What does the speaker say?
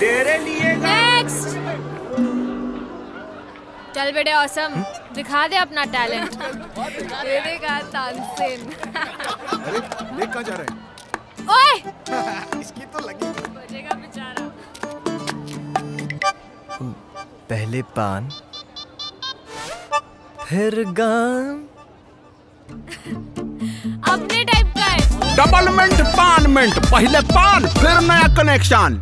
तेरे लिए नेक्स्ट चल बेटे औसम दिखा दे अपना टैलेंट तेरे का तानसेन अरे ले कहाँ जा रहे हैं? ओए! इसकी तो लगी। बजेगा बेचारा। पहले पान फिर गान। अपने टाइप का है। डबलमेंट पान मिनट पहले पान फिर नया कनेक्शन